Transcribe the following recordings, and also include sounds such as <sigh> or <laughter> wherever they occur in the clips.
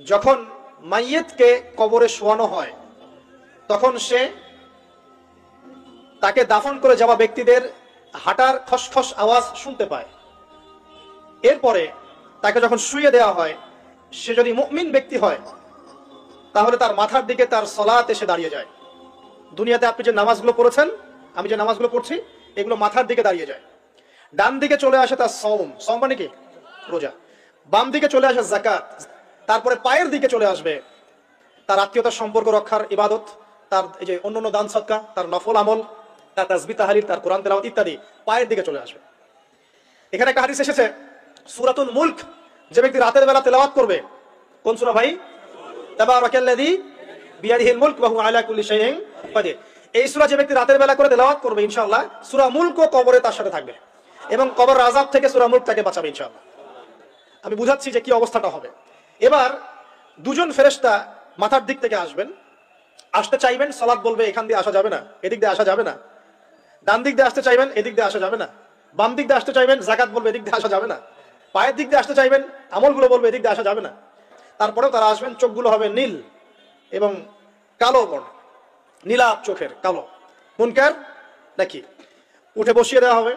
যখন মাইয়েতকে কবরে শোয়ানো হয়, তখন সে তাকে দাফন করে যাওয়া ব্যক্তিদের হাঁটার খসখস আওয়াজ শুনতে পায়। এরপরে তাকে যখন শুয়ে দেওয়া হয়, সে যদি মুমিন ব্যক্তি হয়, তাহলে তার মাথার দিকে তার সলাত এসে দাঁড়িয়ে যায়। দুনিয়াতে আপনি যে নামাজগুলো পড়েছেন, আমি যে নামাজগুলো পড়ছি, এগুলো মাথার দিকে দাঁড়িয়ে যায়। ডান দিকে চলে আসে তার সম সম মানে কি? রোজা। বাম দিকে চলে আসে জাকাত তারপরে পায়ের দিকে চলে আসবে। তার আত্মীয়তার সম্পর্ক রক্ষার ইবাদত, তার এই যে অন্যান্য দান সৎকা, তার নফল আমল, তার তাজবি তাহারির তার কোরআন তেলাওয়াত ইত্যাদি পায়ের দিকে চলে আসবে। এখানে একটা হাদিস এসেছে, সুরাতুল মুলক, যে ব্যক্তি রাতের বেলা তেলাওয়াত করবে, কোন সূরা ভাই? তাবারাকাল্লাযী বিয়াদিহিল মুলক ওয়া হুয়া আলা কুল্লি এই সূরা যে ব্যক্তি রাতের বেলা করে তেলাওয়াত করবে, ইনশাআল্লাহ, সূরা মুলক ও কবরে তার সাথে থাকবে এবং কবর আযাব থেকে সূরা মুলক তাকে বাঁচাবে, ইনশাআল্লাহ। আমি বুঝাচ্ছি যে কি অবস্থাটা হবে। এবার দুজন ফেরেশতা মাথার দিক থেকে আসবেন। আসতে চাইবেন, সালাত বলবে, এখান দিয়ে আসা যাবে না, এদিক দিয়ে আসা যাবে না। ডান দিক দিয়ে আসতে চাইবেন, এদিক দিয়ে আসা যাবে না। বাম দিক দিয়ে আসতে চাইবেন, জাকাত বলবে, এদিক দিয়ে আসা যাবে না। পায়ের দিক দিয়ে আসতে চাইবেন, আমলগুলো বলবে, এদিক দিয়ে আসা যাবে না। তারপরেও তারা আসবেন, চোখগুলো হবে নীল এবং কালো বর্ণ। নীলাপ চোখের, কালো। মুনকার নাকি? উঠে বসিয়ে দেওয়া হবে।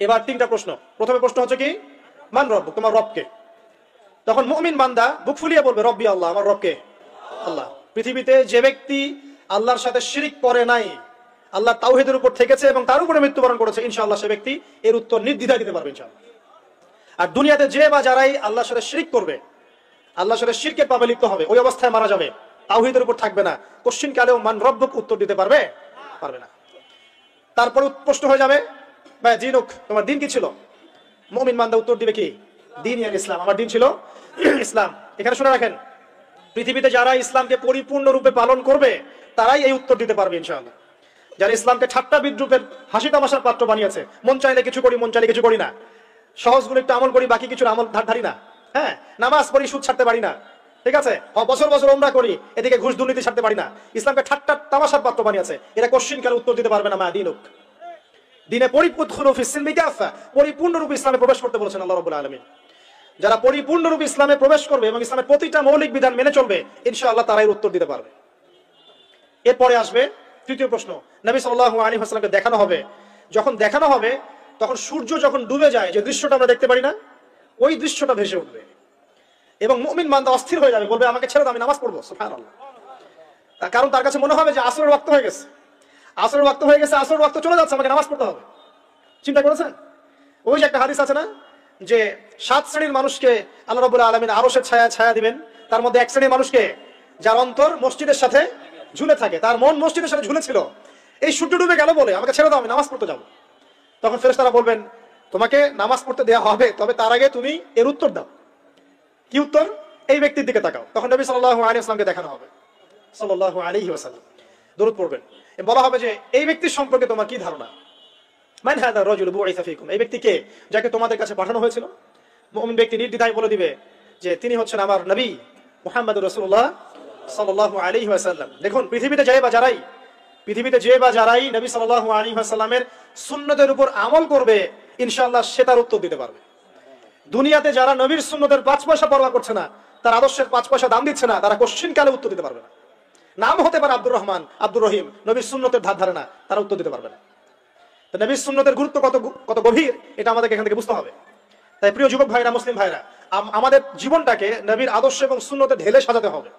এবার তিনটা প্রশ্ন। প্রথমে প্রশ্ন হচ্ছে কি? মান রব তোমার রবকে। তখন মুমিন বান্দা বুক ফুলিয়ে বলবে, রব্বি আল্লাহ, আমার রবকে। আল্লাহ, পৃথিবীতে যে ব্যক্তি আল্লাহর সাথে শিরিক করে নাই, আল্লাহ তাওহিদের উপর থেকেছে এবং তার উপরে মৃত্যুবরণ করেছে, ইনশাআল্লাহ সে ব্যক্তি এর উত্তর নির্দ্বিধায় দিতে পারবে, ইনশাআল্লাহ। আর দুনিয়াতে যে বা যারাই আল্লাহর সাথে শিরিক করবে, আল্লাহর সাথে শিরকে পাবে লিপ্ত হবে, ওই অবস্থায় মারা যাবে, তাওহিদের উপর থাকবে না। কোশ্চিন কালেও মান রব্বক উত্তর দিতে পারবে? পারবে না। তারপরে প্রশ্ন হয়ে যাবে, ভাই দিনুক তোমার দিন কি ছিল? মমিন মান্দা উত্তর দিবে কি? দিন ইয়ার ইসলাম, আমার দিন ছিল <clears throat> ইসলাম। এখানে শুনে রাখেন, পৃথিবীতে যারা ইসলামকে পরিপূর্ণরূপে পালন করবে, তারাই এই উত্তর দিতে পারবে ইনশাআল্লাহ। যারা ইসলামকে ঠাট্টা বিদ্রুপের হাসি তামাশার পাত্র বানিয়েছে, মন চাইলে কিছু করি, মন চাইলে কিছু করি না। সহজগুলো একটু আমল করি, বাকি কিছুর আমল ধার ধারি না। হ্যাঁ নামাজ পড়ি, সুদ ছাড়তে পারি না। ঠিক আছে? বছর বছর ওমরা করি, এদিকে ঘুষ দুর্নীতি ছাড়তে পারি না। ইসলামকে ঠাট্টা তামাশার পাত্র বানিয়েছে, এরা কোশ্চিন কালে উত্তর দিতে পারবে না মা দিনুক। দিনে পরিপূর্ণরূপে ইসলামে প্রবেশ করতে বলেছেন আল্লাহ রবুল্লা আলমিন। যারা পরিপূর্ণরূপে ইসলামে প্রবেশ করবে এবং ইসলামের প্রতিটা মৌলিক বিধান মেনে চলবে, ইনশাআল্লাহ তারাই উত্তর দিতে পারবে। এরপরে আসবে তৃতীয় প্রশ্ন। নবী সাল্লাহ আলী হাসলামকে দেখানো হবে। যখন দেখানো হবে, তখন সূর্য যখন ডুবে যায়, যে দৃশ্যটা আমরা দেখতে পারি না, ওই দৃশ্যটা ভেসে উঠবে। এবং মুমিন মান্দা অস্থির হয়ে যাবে, বলবে, আমাকে ছেড়ে দাও, আমি নামাজ পড়ব। সুবহানাল্লাহ। তার কারণ তার কাছে মনে হবে যে আসরের ওয়াক্ত হয়ে গেছে। আসরের ওয়াক্ত হয়ে গেছে, আসরের ওয়াক্ত চলে যাচ্ছে, আমাকে নামাজ পড়তে হবে। চিন্তা করেছেন? ওই যে একটা হাদিস আছে না যে সাত শ্রেণির মানুষকে আল্লাহ রবুল্লাহ আলমিন আরসের ছায়া ছায়া দিবেন। তার মধ্যে এক শ্রেণির মানুষকে যার অন্তর মসজিদের সাথে ঝুলে থাকে, তার মন মসজিদের সাথে ঝুলে ছিল এই সূর্য ডুবে গেল বলে আমাকে ছেড়ে দাও, আমি নামাজ পড়তে যাব। তখন ফেরেস তারা বলবেন, তোমাকে নামাজ পড়তে দেওয়া হবে, তবে তার আগে তুমি এর উত্তর দাও। কি উত্তর? এই ব্যক্তির দিকে তাকাও। তখন নবী সাল্লাহ আলী আসলামকে দেখানো হবে। সাল্লাহ আলী ওয়াসাল্লাম। দূরত পড়বেন। বলা হবে যে, এই ব্যক্তির সম্পর্কে তোমার কি ধারণা? মান রাজুল এই ব্যক্তি কে যাকে তোমাদের কাছে পাঠানো হয়েছিল? মুমিন ব্যক্তি বলে দিবে যে তিনি হচ্ছেন আমার নবী মুহাম্মদ রাসূলুল্লাহ সাল্লাল্লাহু আলাইহি ওয়াসাল্লাম। দেখুন, পৃথিবীতে যায় বা যারাই, পৃথিবীতে যে বা যারাই নবী সাল্লাল্লাহু আলাইহি ওয়াসাল্লামের সুন্নতের উপর আমল করবে, ইনশাআল্লাহ সে তার উত্তর দিতে পারবে। দুনিয়াতে যারা নবীর সুন্নতের পাঁচ পয়সা পরোয়া করছে না, তার আদর্শের পাঁচ পয়সা দাম দিচ্ছে না, তারা কোশ্চিন কালে উত্তর দিতে পারবে না। নাম হতে পারে আব্দুর রহমান, আব্দুর রহিম, নবীর সুন্নতের ধার ধারে না, তারা উত্তর দিতে পারবে না। তো নবীর সুন্নতের গুরুত্ব কত কত গভীর, এটা আমাদেরকে এখান থেকে বুঝতে হবে। তাই প্রিয় যুবক ভাইরা, মুসলিম ভাইরা আমাদের জীবনটাকে নবীর আদর্শ এবং শূন্যতে ঢেলে সাজাতে হবে।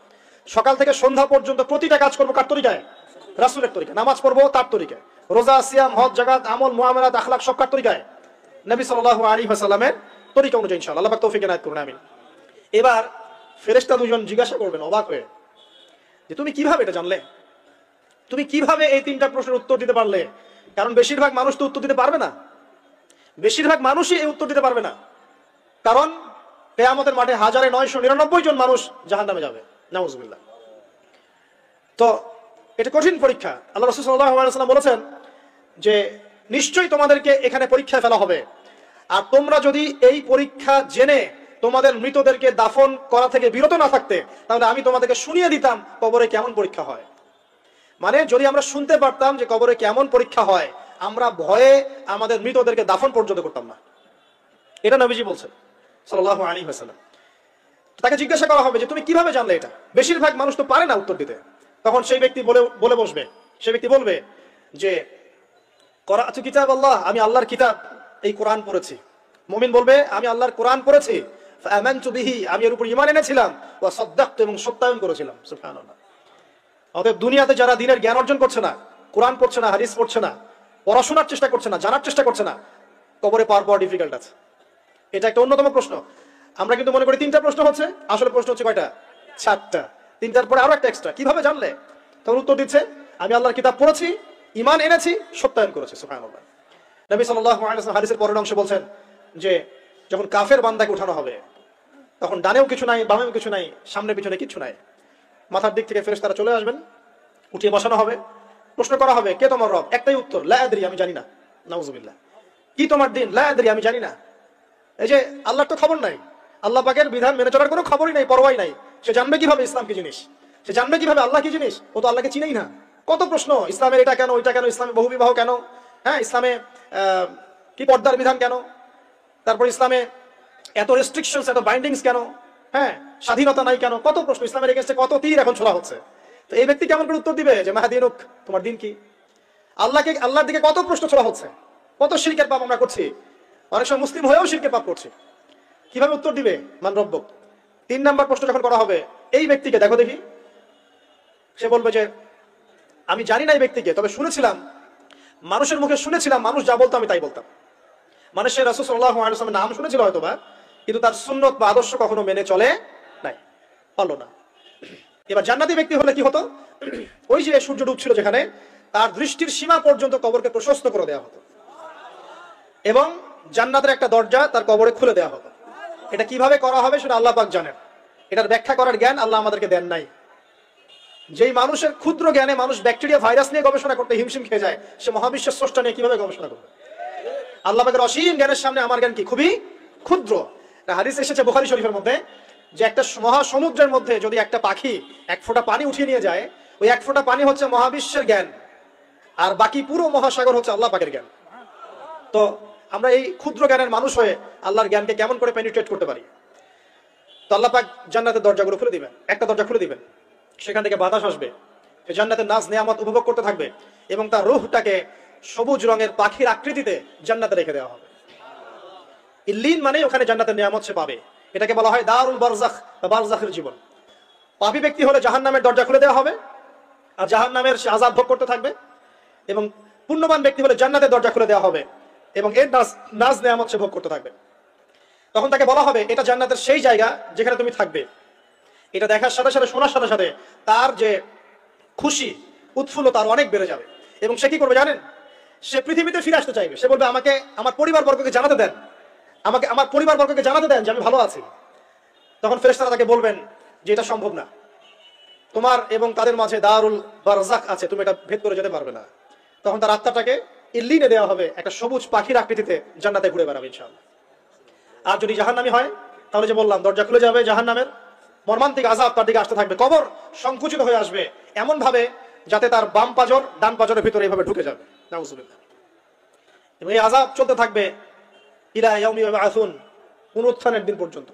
সকাল থেকে সন্ধ্যা পর্যন্ত প্রতিটা কাজ করব কার তরিকায়? রাসুলের তরিকা নামাজ পড়ব তার তরিকায়। রোজা, সিয়াম, হজ জাগাত আমল মোহামেরাত আখলাক সব কার তরিকায়? নবী সাল্লাহ আলী হাসাল্লামের তরিকা অনুযায়ী আল্লাহ তৌফিক এনায়েত করুন, আমিন। এবার ফেরেশতা দুজন জিজ্ঞাসা করবেন, অবাক হয়ে, যে তুমি কীভাবে এটা জানলে? তুমি কীভাবে এই তিনটা প্রশ্নের উত্তর দিতে পারলে? কারণ বেশিরভাগ মানুষ তো উত্তর দিতে পারবে না। বেশিরভাগ মানুষই এই উত্তর দিতে পারবে না। কারণ কেয়ামতের মাঠে হাজারে নয়শো নিরানব্বই জন মানুষ জাহান নামে যাবে। নাউজুবিল্লাহ। তো এটা কঠিন পরীক্ষা। আল্লাহ রসুল সাল্লাম বলেছেন যে নিশ্চয়ই তোমাদেরকে এখানে পরীক্ষায় ফেলা হবে। আর তোমরা যদি এই পরীক্ষা জেনে তোমাদের মৃতদেরকে দাফন করা থেকে বিরত না থাকতে, তাহলে আমি তোমাদেরকে শুনিয়ে দিতাম কবরে কেমন পরীক্ষা হয়। মানে যদি আমরা শুনতে পারতাম যে কবরে কেমন পরীক্ষা হয়, আমরা ভয়ে আমাদের মৃতদেরকে দাফন পর্যন্ত করতাম না। এটা নবীজি বলছেন সাল্লাহ আলী হাসালাম তাকে জিজ্ঞাসা করা হবে যে, তুমি কীভাবে জানলে এটা? বেশিরভাগ মানুষ তো পারে না উত্তর দিতে। তখন সেই ব্যক্তি বলে বলে বসবে। সেই ব্যক্তি বলবে যে, করা কিতাব আল্লাহ, আমি আল্লাহর কিতাব, এই কোরআন পড়েছি। মমিন বলবে, আমি আল্লাহর কোরআন পড়েছি। আমি এর উপর ইমান এনেছিলাম। ওয়া সাদ্দাকতু এবং সত্যায়ন করেছিলাম। সুবহানাল্লাহ। অতএব দুনিয়াতে যারা দিনের জ্ঞান অর্জন করছে না, কোরআন পড়ছে না, হাদিস পড়ছে না, পড়াশোনার চেষ্টা করছে না, জানার চেষ্টা করছে না, কবরে পাওয়ার পর ডিফিকাল্ট আছে। এটা একটা অন্যতম প্রশ্ন। আমরা কিন্তু মনে করি তিনটা প্রশ্ন হচ্ছে, আসলে প্রশ্ন হচ্ছে কয়টা? চারটা। তিনটার পরে আরও একটা এক্সট্রা কীভাবে জানলে? তখন উত্তর দিচ্ছে, আমি আল্লাহর কিতাব পড়েছি ইমান এনেছি, সত্যায়ন করেছি, সুবহানাল্লাহ। নবী আলাইহি হাদিসের পরের অংশে বলছেন যে, যখন কাফের বান্দাকে উঠানো হবে, তখন ডানেও কিছু নাই, বামেও কিছু নাই, সামনে পিছনে কিছু নাই। মাথার দিক থেকে ফেরেশতারা চলে আসবেন, উঠিয়ে বসানো হবে। প্রশ্ন করা হবে, কে তোমার রব? একটাই উত্তর, লা আদরি, আমি জানি না। নাউজুবিল্লাহ। কি তোমার দিন? লা আদরি, আমি জানি না। এই যে, আল্লাহর তো খবর নাই। আল্লাহ পাকের বিধান মেনে চলার কোনো খবরই নাই, পরোয়াই নাই। সে জানবে কীভাবে ইসলাম কি জিনিস? সে জানবে কীভাবে আল্লাহ কি জিনিস? ও তো আল্লাহকে চিনেই না। কত প্রশ্ন, ইসলামের এটা কেন, ওইটা কেন, ইসলামে বহু বিবাহ কেন? হ্যাঁ ইসলামে কি পর্দার বিধান কেন? তারপর ইসলামে এত রেস্ট্রিকশনস এত বাইন্ডিংস কেন? হ্যাঁ স্বাধীনতা নাই কেন? কত প্রশ্ন ইসলামের এগেন্স্টে কত তীর এখন ছোড়া হচ্ছে? তো এই ব্যক্তি কেমন করে উত্তর দিবে যে মাহাদিনুক তোমার দিন কি? আল্লাহকে, আল্লাহর দিকে কত প্রশ্ন ছোড়া হচ্ছে? কত শিরকের পাপ আমরা করছি? অনেক সময় মুসলিম হয়েও শিরকের পাপ করছি। কীভাবে উত্তর দিবে? মান তিন নাম্বার প্রশ্ন যখন করা হবে, এই ব্যক্তিকে দেখো দেখি। সে বলবে যে, আমি জানি না এই ব্যক্তিকে, তবে শুনেছিলাম, মানুষের মুখে শুনেছিলাম, মানুষ যা বলতো আমি তাই বলতাম। মানুষের রাসূল সাল্লাল্লাহু আলাইহি ওয়াসাল্লামের নাম শুনেছিল হয়তো বা কিন্তু তার সুন্নত বা আদর্শ কখনো মেনে চলে পারল না। এবার জান্নাতি ব্যক্তি হলে কি হতো? ওই যে সূর্য ডুবছিল যেখানে, তার দৃষ্টির সীমা পর্যন্ত কবরকে প্রশস্ত করে দেওয়া হতো। এবং জান্নাতের একটা দরজা তার কবরে খুলে দেওয়া হতো। এটা কীভাবে করা হবে সেটা আল্লাহ পাক জানেন। এটার ব্যাখ্যা করার জ্ঞান আল্লাহ আমাদেরকে দেন নাই। যেই মানুষের ক্ষুদ্র জ্ঞানে মানুষ ব্যাকটেরিয়া, ভাইরাস নিয়ে গবেষণা করতে হিমশিম খেয়ে যায়, সে মহাবিশ্বের স্রষ্টা নিয়ে কীভাবে গবেষণা করবে? আল্লাহ পাকের অসীম জ্ঞানের সামনে আমার জ্ঞান কি? খুবই ক্ষুদ্র। হাদিস এসেছে বুখারী শরীফের মধ্যে যে একটা মহাসমুদ্রের মধ্যে যদি একটা পাখি এক ফোঁটা পানি উঠিয়ে নিয়ে যায়, ওই এক ফোঁটা পানি হচ্ছে মহাবিশ্বের জ্ঞান, আর বাকি পুরো মহাসাগর হচ্ছে আল্লাহ পাকের জ্ঞান। তো আমরা এই ক্ষুদ্র জ্ঞানের মানুষ হয়ে আল্লাহর জ্ঞানকে কেমন করে পেনিট্রেট করতে পারি? তো আল্লাহ পাক জান্নাতের দরজাগুলো খুলে দিবেন, একটা দরজা খুলে দিবেন। সেখান থেকে বাতাস আসবে জান্নাতের নাজ নিয়ামত উপভোগ করতে থাকবে এবং তার রুহটাকে সবুজ রঙের পাখির আকৃতিতে জান্নাতে রেখে দেওয়া হবে। ইল্লিন মানে ওখানে জান্নাতের নিয়ামত সে পাবে। এটাকে বলা হয় দারুল বারজাখ বা বারজাখের জীবন। পাপি ব্যক্তি হলে জাহান্নামের দরজা খুলে দেওয়া হবে, আর জাহান্নামের সে আজাদ ভোগ করতে থাকবে, এবং পুণ্যবান ব্যক্তি হলে জান্নাতের দরজা খুলে দেওয়া হবে, এবং এর নাজ নাজ নেয়ামত সে ভোগ করতে থাকবে। তখন তাকে বলা হবে, এটা জান্নাতের সেই জায়গা যেখানে তুমি থাকবে। এটা দেখার সাথে সাথে, শোনার সাথে সাথে তার যে খুশি উৎফুল্ল তার অনেক বেড়ে যাবে। এবং সে কি করবে জানেন? সে পৃথিবীতে ফিরে আসতে চাইবে। সে বলবে, আমাকে, আমার পরিবার বর্গকে জানাতে দেন। আমাকে, আমার পরিবার বর্গকে জানাতে দেন যে আমি ভালো আছি। তখন ফেরেশতারা তাকে বলবেন যে এটা সম্ভব না। তোমার এবং তাদের মাঝে দারুল বারজাক আছে, তুমি এটা ভেদ করে যেতে পারবে না। তখন তার আত্মাটাকে ইল্লিনে দেওয়া হবে, একটা সবুজ পাখির আকৃতিতে জান্নাতে ঘুরে বেড়াবে ইনশাআল্লাহ। আর যদি জাহান্নামি হয়, তাহলে যে বললাম, দরজা খুলে যাবে জাহান্নামের। মর্মান্তিক আজাব তার দিকে আসতে থাকবে, কবর সংকুচিত হয়ে আসবে এমন ভাবে যাতে তার বাম পাজর ডান পাজরের ভিতরে এইভাবে ঢুকে যাবে। এবং এই আজাব চলতে থাকবে ইলা ইয়াউমি ইউবআসুন পুনরুত্থানের দিন পর্যন্ত।